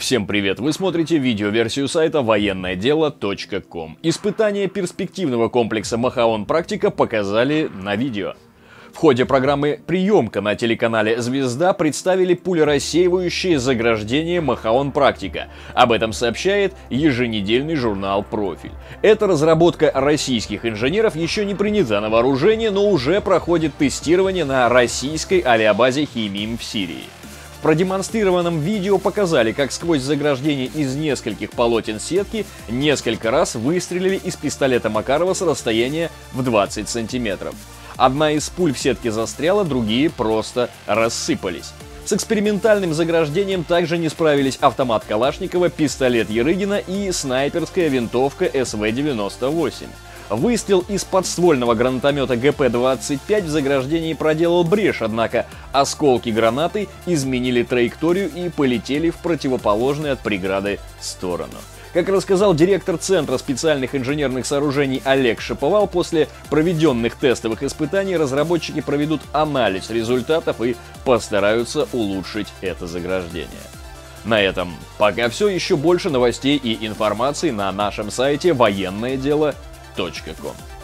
Всем привет! Вы смотрите видеоверсию сайта военное дело.ком. Испытания перспективного комплекса Махаон Практика показали на видео. В ходе программы «Приемка» на телеканале «Звезда» представили пулерассеивающие заграждение Махаон Практика. Об этом сообщает еженедельный журнал «Профиль». Эта разработка российских инженеров еще не принята на вооружение, но уже проходит тестирование на российской авиабазе «Химим» в Сирии. В продемонстрированном видео показали, как сквозь заграждение из нескольких полотен сетки несколько раз выстрелили из пистолета Макарова с расстояния в 20 сантиметров. Одна из пуль в сетке застряла, другие просто рассыпались. С экспериментальным заграждением также не справились автомат Калашникова, пистолет Ерыгина и снайперская винтовка СВ-98. Выстрел из подствольного гранатомета ГП-25 в заграждении проделал брешь, однако осколки гранаты изменили траекторию и полетели в противоположную от преграды сторону. Как рассказал директор Центра специальных инженерных сооружений Олег Шиповал, после проведенных тестовых испытаний разработчики проведут анализ результатов и постараются улучшить это заграждение. На этом пока все. Еще больше новостей и информации на нашем сайте военное дело .com.